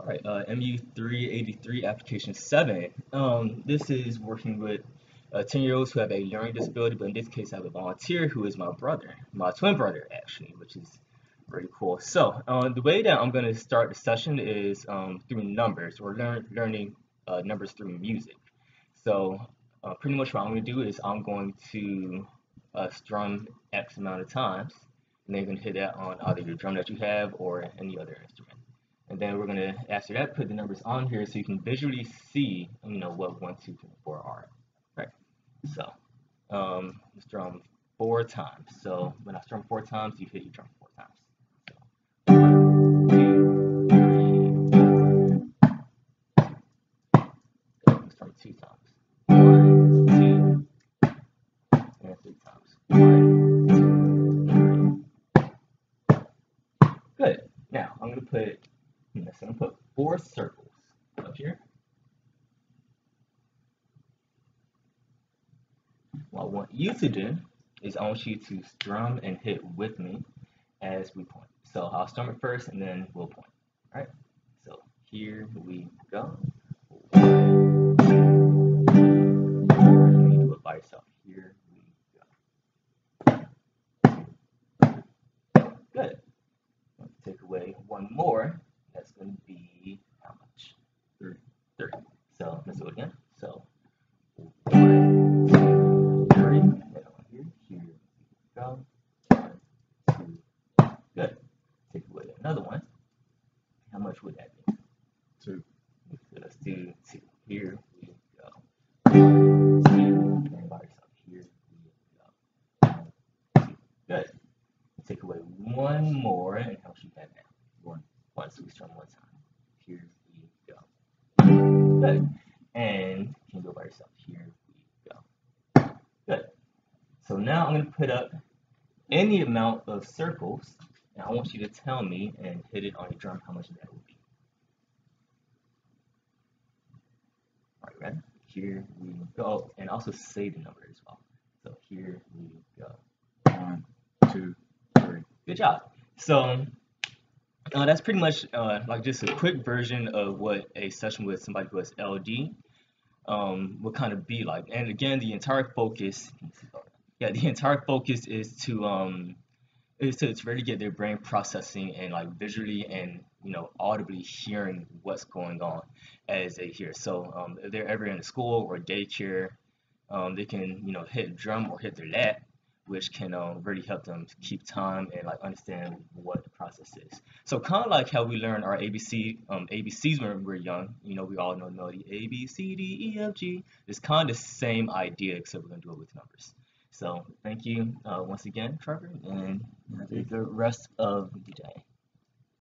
All right, uh, MU383 application 7. Um, this is working with uh, 10 year olds who have a learning disability, but in this case, I have a volunteer who is my brother, my twin brother, actually, which is pretty cool. So, uh, the way that I'm going to start the session is um, through numbers. We're learn learning uh, numbers through music. So, uh, pretty much what I'm going to do is I'm going to uh, strum X amount of times, and then you're going to hit that on either your drum that you have or any other instrument. Then we're going to, after that, put the numbers on here so you can visually see, you know, what 1, 2, 3, 4 are. Right. So, um, let's drum four times. So when I strum four times, you hit your drum four times. So, one, two, three, four. Let's strum two times. One, two, and three times. One, I'm gonna put four circles up here. What I want you to do is I want you to strum and hit with me as we point. So I'll strum it first and then we'll point. Alright? So here we go. Do. Here we go. Good. Take away one more to be how much? 30. 30. So let's do it again. So one, two, three. And here, here we go. One, two. Good. Take away another one. How much would that be? Two. So let's do two. Here we go. One, two. And by yourself. Here we go. One, two. Good. Take away one more, and how much you have now? Once we strum one time. Here we go. Good. And you can go by yourself. Here we go. Good. So now I'm going to put up any amount of circles, and I want you to tell me and hit it on your drum how much that would be. All right, ready? Here we go. And also say the number as well. So here we go. One, two, three. Good job. So uh, that's pretty much uh, like just a quick version of what a session with somebody who has LD um, would kind of be like. And again, the entire focus, yeah, the entire focus is to um, is to, to really get their brain processing and like visually and you know audibly hearing what's going on as they hear. So um, if they're ever in a school or daycare, um, they can you know hit drum or hit their lap which can um, really help them keep time and like understand what the process is. So kind of like how we learn our ABC um, ABCs when we we're young. You know, we all know the melody A B C D E F G. It's kind of the same idea, except we're gonna do it with numbers. So thank you uh, once again, Trevor, and have a good rest of the day.